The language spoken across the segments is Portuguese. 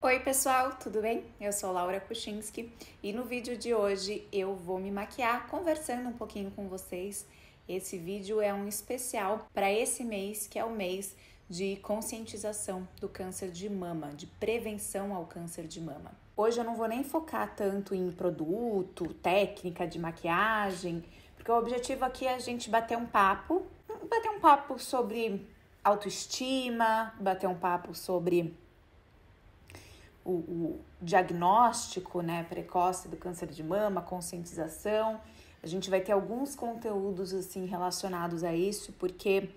Oi pessoal, tudo bem? Eu sou Laura Kuchinski e no vídeo de hoje eu vou me maquiar conversando um pouquinho com vocês. Esse vídeo é um especial para esse mês, que é o mês de conscientização do câncer de mama, de prevenção ao câncer de mama. Hoje eu não vou nem focar tanto em produto, técnica de maquiagem, porque o objetivo aqui é a gente bater um papo, bater um papo sobre autoestima, bater um papo sobre o, o diagnóstico né, precoce do câncer de mama, conscientização. A gente vai ter alguns conteúdos assim relacionados a isso, porque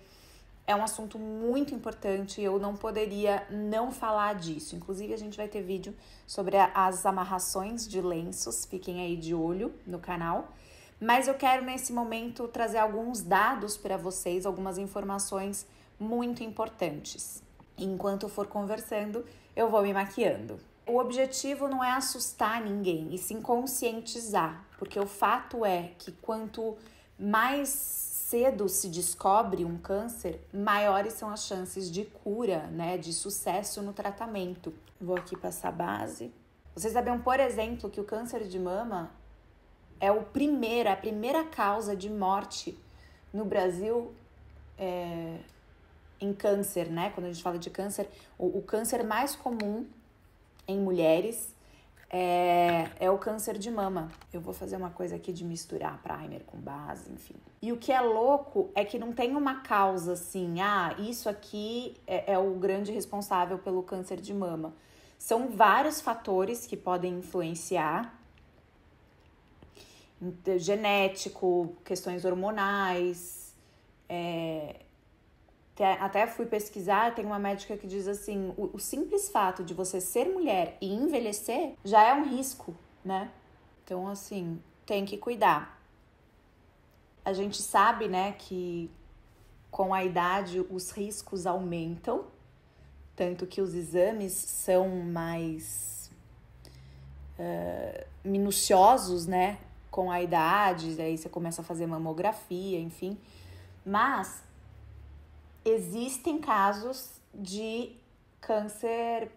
é um assunto muito importante e eu não poderia não falar disso. Inclusive, a gente vai ter vídeo sobre as amarrações de lenços, fiquem aí de olho no canal. Mas eu quero nesse momento trazer alguns dados para vocês, algumas informações muito importantes. Enquanto for conversando, eu vou me maquiando. O objetivo não é assustar ninguém, e sim conscientizar, porque o fato é que quanto mais cedo se descobre um câncer, maiores são as chances de cura, né, de sucesso no tratamento. Vou aqui passar a base. Vocês sabiam, por exemplo, que o câncer de mama é o primeiro, a primeira causa de morte no Brasil é, em câncer, né? Quando a gente fala de câncer, o, o câncer mais comum em mulheres é, é, o câncer de mama. Eu vou fazer uma coisa aqui de misturar primer com base, enfim. E o que é louco é que não tem uma causa assim, ah, isso aqui é, é o grande responsável pelo câncer de mama. São vários fatores que podem influenciar. Genético, questões hormonais, é, até fui pesquisar, tem uma médica que diz assim: o, o, simples fato de você ser mulher e envelhecer já é um risco, né? Então, assim, tem que cuidar. A gente sabe, né, que com a idade os riscos aumentam, tanto que os exames são mais uh, minuciosos, né, com a idade, aí você começa a fazer mamografia, enfim. Mas existem casos de câncer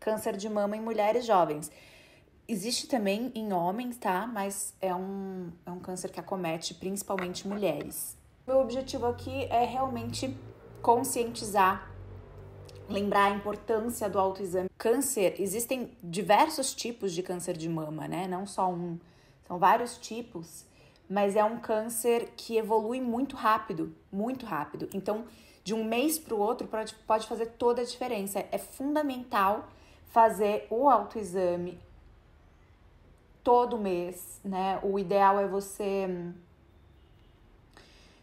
câncer de mama em mulheres jovens. Existe também em homens, tá? Mas é um, é um câncer que acomete principalmente mulheres. Meu objetivo aqui é realmente conscientizar, lembrar a importância do autoexame. Câncer, existem diversos tipos de câncer de mama, né? Não só um, são vários tipos mas é um câncer que evolui muito rápido, muito rápido. Então, de um mês para o outro pode, pode fazer toda a diferença. É fundamental fazer o autoexame todo mês, né? O ideal é você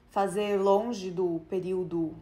fazer longe do período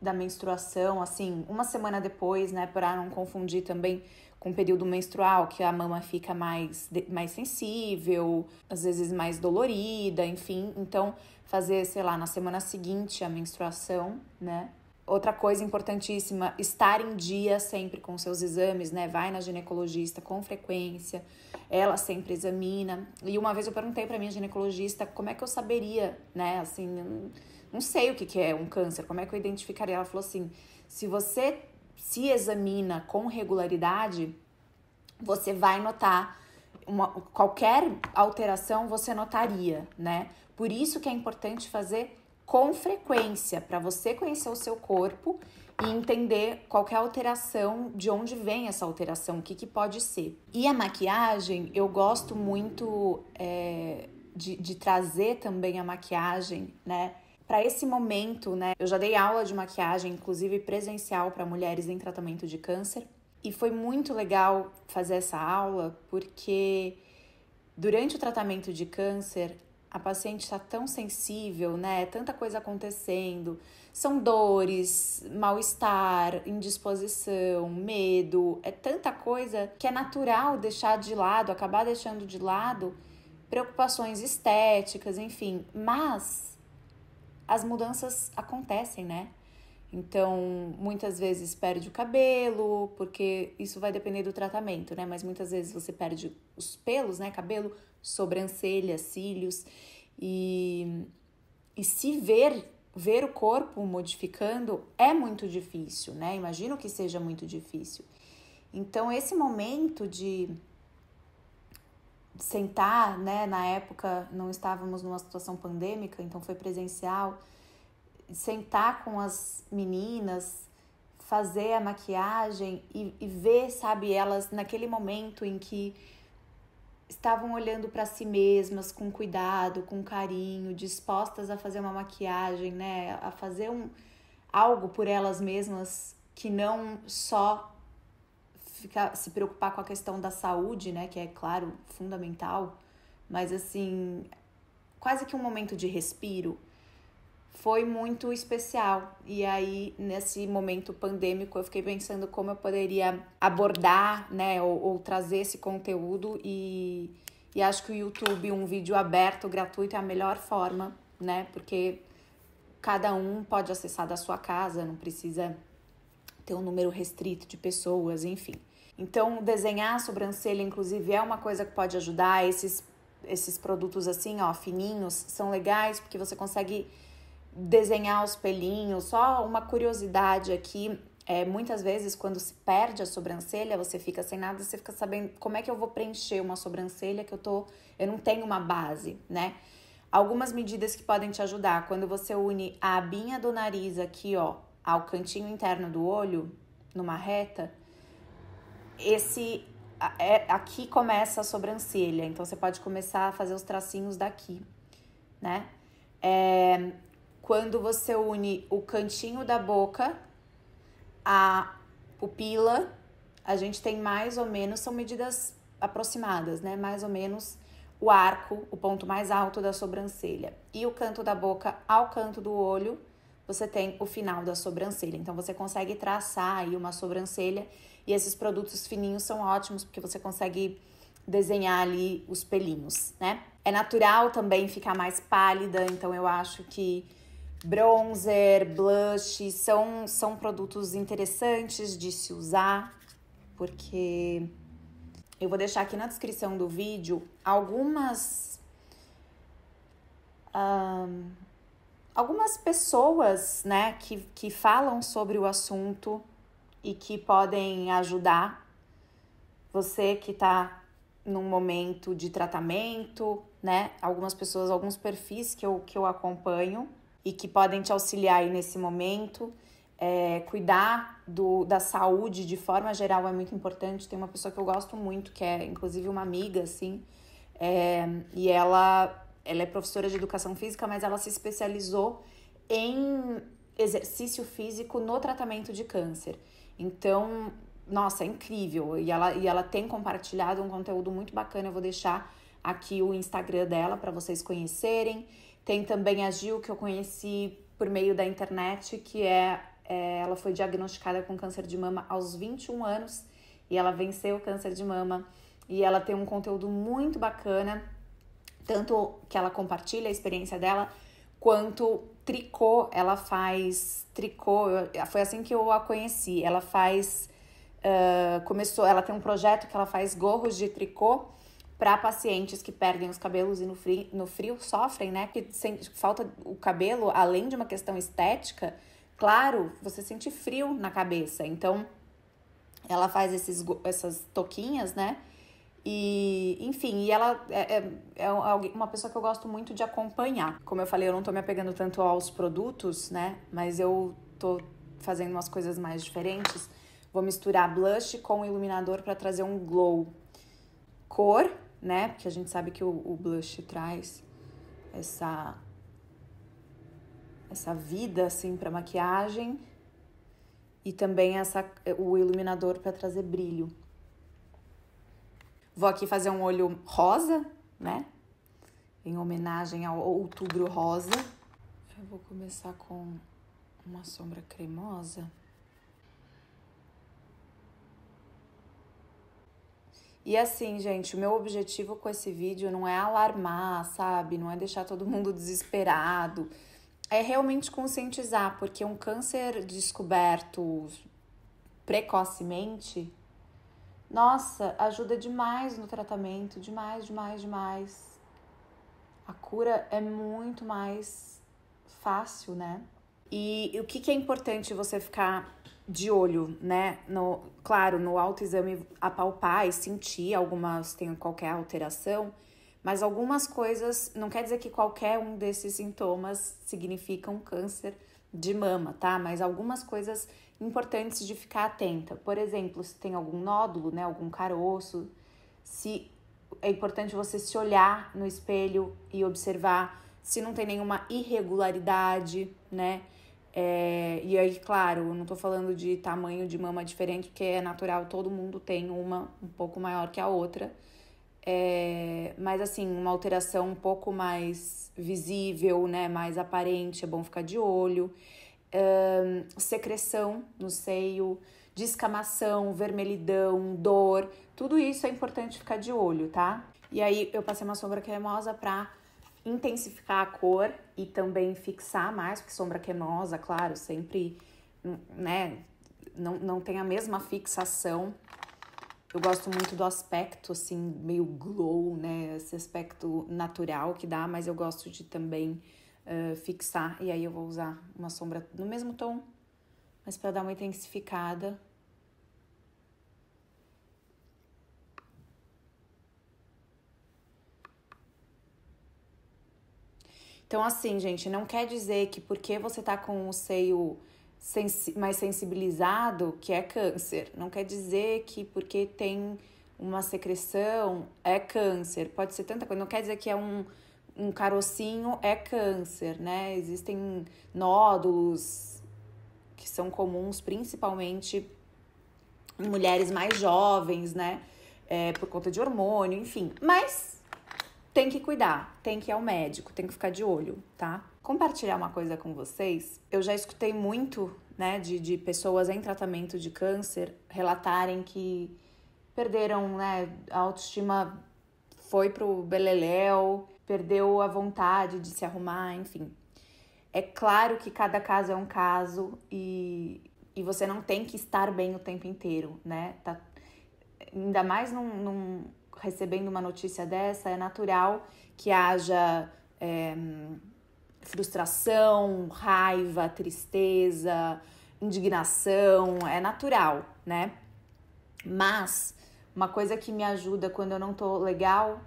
da menstruação, assim, uma semana depois, né, para não confundir também com o período menstrual, que a mama fica mais, mais sensível, às vezes mais dolorida, enfim. Então, fazer, sei lá, na semana seguinte a menstruação, né? Outra coisa importantíssima, estar em dia sempre com seus exames, né? Vai na ginecologista com frequência, ela sempre examina. E uma vez eu perguntei para minha ginecologista como é que eu saberia, né? Assim, não sei o que, que é um câncer, como é que eu identificaria? Ela falou assim: se você se examina com regularidade, você vai notar uma, qualquer alteração você notaria, né? Por isso que é importante fazer com frequência para você conhecer o seu corpo e entender qual a alteração, de onde vem essa alteração, o que, que pode ser. E a maquiagem, eu gosto muito é, de, de trazer também a maquiagem, né? Para esse momento, né? Eu já dei aula de maquiagem, inclusive presencial para mulheres em tratamento de câncer, e foi muito legal fazer essa aula porque durante o tratamento de câncer a paciente está tão sensível, né? Tanta coisa acontecendo. São dores, mal-estar, indisposição, medo. É tanta coisa que é natural deixar de lado, acabar deixando de lado preocupações estéticas, enfim. Mas as mudanças acontecem, né? Então, muitas vezes perde o cabelo, porque isso vai depender do tratamento, né? Mas muitas vezes você perde os pelos, né? Cabelo, sobrancelha, cílios. E, e se ver ver o corpo modificando é muito difícil, né? Imagino que seja muito difícil. Então, esse momento de sentar, né? Na época não estávamos numa situação pandêmica, então foi presencial. Sentar com as meninas, fazer a maquiagem e, e ver, sabe, elas naquele momento em que estavam olhando para si mesmas com cuidado, com carinho, dispostas a fazer uma maquiagem, né, a fazer um algo por elas mesmas que não só ficar se preocupar com a questão da saúde, né, que é claro, fundamental, mas assim, quase que um momento de respiro foi muito especial. E aí, nesse momento pandêmico, eu fiquei pensando como eu poderia abordar, né, ou, ou trazer esse conteúdo e, e acho que o YouTube, um vídeo aberto, gratuito, é a melhor forma, né, porque cada um pode acessar da sua casa, não precisa ter um número restrito de pessoas, enfim. Então, desenhar a sobrancelha, inclusive, é uma coisa que pode ajudar. Esses, esses produtos assim, ó, fininhos, são legais porque você consegue desenhar os pelinhos. Só uma curiosidade aqui, é, muitas vezes quando se perde a sobrancelha, você fica sem nada, você fica sabendo como é que eu vou preencher uma sobrancelha que eu tô, eu não tenho uma base, né? Algumas medidas que podem te ajudar. Quando você une a abinha do nariz aqui, ó, ao cantinho interno do olho, numa reta, esse é, aqui começa a sobrancelha, então você pode começar a fazer os tracinhos daqui, né? É, quando você une o cantinho da boca, a pupila, a gente tem mais ou menos, são medidas aproximadas, né? Mais ou menos o arco, o ponto mais alto da sobrancelha. E o canto da boca ao canto do olho, você tem o final da sobrancelha. Então você consegue traçar aí uma sobrancelha e esses produtos fininhos são ótimos porque você consegue desenhar ali os pelinhos, né? É natural também ficar mais pálida, então eu acho que bronzer, blush, são, são produtos interessantes de se usar, porque eu vou deixar aqui na descrição do vídeo algumas. Um, algumas pessoas, né, que, que falam sobre o assunto e que podem ajudar você que está num momento de tratamento, né? Algumas pessoas, alguns perfis que eu, que eu acompanho e que podem te auxiliar aí nesse momento. É, cuidar do, da saúde de forma geral é muito importante. Tem uma pessoa que eu gosto muito, que é inclusive uma amiga, assim, é, e ela, ela é professora de educação física, mas ela se especializou em exercício físico no tratamento de câncer. Então, nossa, é incrível. E ela, e ela tem compartilhado um conteúdo muito bacana. Eu vou deixar aqui o Instagram dela para vocês conhecerem. Tem também a Gil, que eu conheci por meio da internet, que é, é, ela foi diagnosticada com câncer de mama aos 21 anos e ela venceu o câncer de mama. E ela tem um conteúdo muito bacana, tanto que ela compartilha a experiência dela, quanto tricô, ela faz tricô, foi assim que eu a conheci. Ela faz, uh, começou, ela tem um projeto que ela faz gorros de tricô para pacientes que perdem os cabelos e no frio, no frio sofrem, né? Porque sente, falta o cabelo, além de uma questão estética, claro, você sente frio na cabeça. Então, ela faz esses, essas toquinhas, né? E, enfim, e ela é, é, é, uma pessoa que eu gosto muito de acompanhar. Como eu falei, eu não tô me apegando tanto aos produtos, né? Mas eu tô fazendo umas coisas mais diferentes. Vou misturar blush com iluminador para trazer um glow. Cor né? Porque a gente sabe que o, o blush traz essa essa vida assim para maquiagem e também essa o iluminador para trazer brilho. Vou aqui fazer um olho rosa, né? Em homenagem ao outubro rosa. Eu vou começar com uma sombra cremosa. E assim, gente, o meu objetivo com esse vídeo não é alarmar, sabe? Não é deixar todo mundo desesperado. É realmente conscientizar, porque um câncer descoberto precocemente, nossa, ajuda demais no tratamento, demais, demais, demais. A cura é muito mais fácil, né? E, e o que, que é importante você ficar de olho, né? No, claro, no autoexame apalpar e sentir algumas, tem qualquer alteração, mas algumas coisas, não quer dizer que qualquer um desses sintomas significa um câncer de mama, tá? Mas algumas coisas importantes de ficar atenta. Por exemplo, se tem algum nódulo, né, algum caroço, se é importante você se olhar no espelho e observar se não tem nenhuma irregularidade, né? É, e aí, claro, não tô falando de tamanho de mama diferente, porque é natural, todo mundo tem uma um pouco maior que a outra. É, mas assim, uma alteração um pouco mais visível, né? Mais aparente, é bom ficar de olho. É, secreção no seio, descamação, vermelhidão, dor, tudo isso é importante ficar de olho, tá? E aí eu passei uma sombra cremosa pra intensificar a cor e também fixar mais, porque sombra cremosa, claro, sempre, né, não, não tem a mesma fixação. Eu gosto muito do aspecto, assim, meio glow, né, esse aspecto natural que dá, mas eu gosto de também uh, fixar. E aí eu vou usar uma sombra no mesmo tom, mas para dar uma intensificada. Então, assim, gente, não quer dizer que porque você tá com o seio sensi mais sensibilizado que é câncer. Não quer dizer que porque tem uma secreção é câncer. Pode ser tanta coisa. Não quer dizer que é um, um carocinho é câncer, né? Existem nódulos que são comuns principalmente em mulheres mais jovens, né? É, por conta de hormônio, enfim. Mas tem que cuidar, tem que ir ao médico, tem que ficar de olho, tá? Compartilhar uma coisa com vocês, eu já escutei muito, né, de, de pessoas em tratamento de câncer relatarem que perderam, né, a autoestima foi pro beleléu, perdeu a vontade de se arrumar, enfim. É claro que cada caso é um caso e, e você não tem que estar bem o tempo inteiro, né? Tá, ainda mais num, num recebendo uma notícia dessa, é natural que haja é, frustração, raiva, tristeza, indignação, é natural, né? Mas uma coisa que me ajuda quando eu não tô legal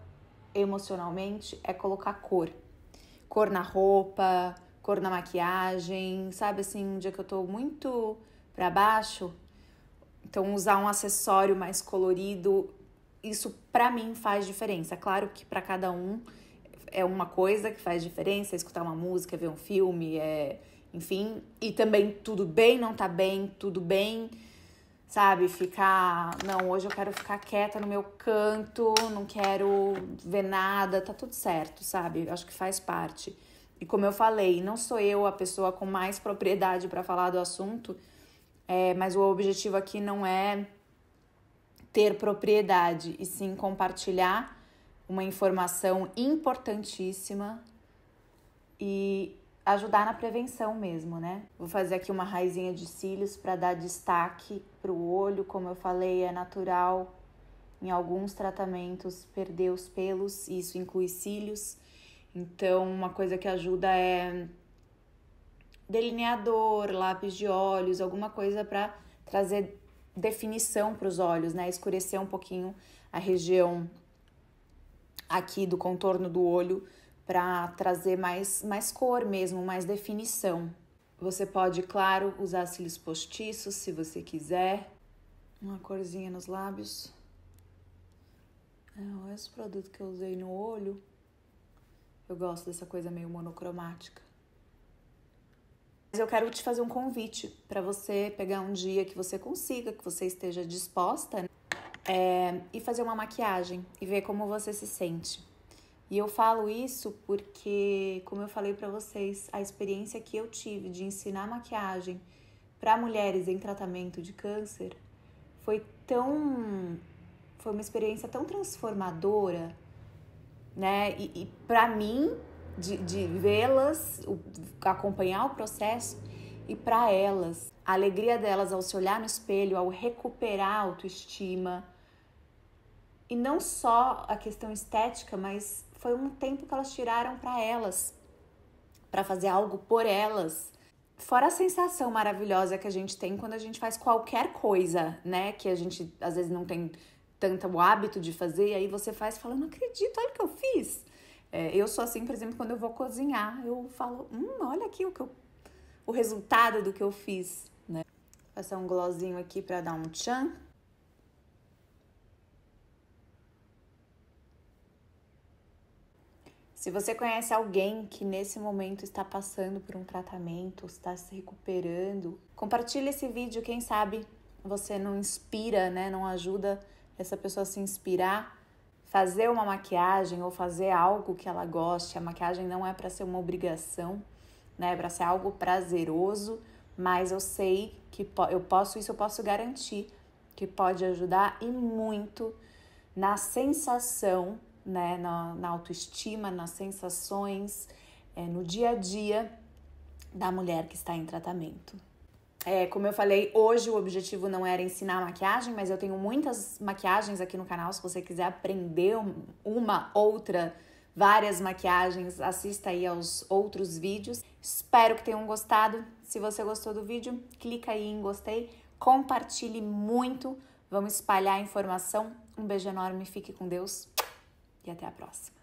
emocionalmente é colocar cor. Cor na roupa, cor na maquiagem, sabe assim, um dia que eu tô muito para baixo, então usar um acessório mais colorido isso para mim faz diferença. Claro que para cada um é uma coisa que faz diferença, é escutar uma música, ver um filme, é, enfim, e também tudo bem, não tá bem, tudo bem, sabe? Ficar, não, hoje eu quero ficar quieta no meu canto, não quero ver nada, tá tudo certo, sabe? Acho que faz parte. E como eu falei, não sou eu a pessoa com mais propriedade para falar do assunto, é, mas o objetivo aqui não é ter propriedade e sim compartilhar uma informação importantíssima e ajudar na prevenção mesmo, né? Vou fazer aqui uma raizinha de cílios para dar destaque para o olho, como eu falei, é natural em alguns tratamentos perder os pelos, isso inclui cílios. Então, uma coisa que ajuda é delineador, lápis de olhos, alguma coisa para trazer definição para os olhos, né? Escurecer um pouquinho a região aqui do contorno do olho para trazer mais, mais cor mesmo, mais definição. Você pode, claro, usar cílios postiços se você quiser. Uma corzinha nos lábios. É, esse produto que eu usei no olho. Eu gosto dessa coisa meio monocromática. Mas eu quero te fazer um convite para você pegar um dia que você consiga, que você esteja disposta né? é, e fazer uma maquiagem e ver como você se sente. E eu falo isso porque, como eu falei para vocês, a experiência que eu tive de ensinar maquiagem para mulheres em tratamento de câncer foi tão foi uma experiência tão transformadora, né? E, e para mim de, de vê-las, acompanhar o processo e para elas, a alegria delas ao se olhar no espelho, ao recuperar a autoestima. E não só a questão estética, mas foi um tempo que elas tiraram para elas, para fazer algo por elas. Fora a sensação maravilhosa que a gente tem quando a gente faz qualquer coisa, né? Que a gente às vezes não tem tanto o hábito de fazer, e aí você faz e fala, não acredito, olha o que eu fiz. É, eu sou assim, por exemplo, quando eu vou cozinhar, eu falo, hum, olha aqui o que eu, o resultado do que eu fiz, né? Vou passar um glossinho aqui para dar um tchan. Se você conhece alguém que nesse momento está passando por um tratamento, está se recuperando, compartilhe esse vídeo, quem sabe você não inspira, né? Não ajuda essa pessoa a se inspirar, fazer uma maquiagem ou fazer algo que ela goste. A maquiagem não é para ser uma obrigação, né? É para ser algo prazeroso, mas eu sei que eu posso isso eu posso garantir que pode ajudar e muito na sensação né, na, na autoestima, nas sensações, é, no dia a dia da mulher que está em tratamento. É, como eu falei, hoje o objetivo não era ensinar maquiagem, mas eu tenho muitas maquiagens aqui no canal. Se você quiser aprender uma, outra, várias maquiagens, assista aí aos outros vídeos. Espero que tenham gostado. Se você gostou do vídeo, clica aí em gostei, compartilhe muito. Vamos espalhar a informação. Um beijo enorme, fique com Deus e até a próxima.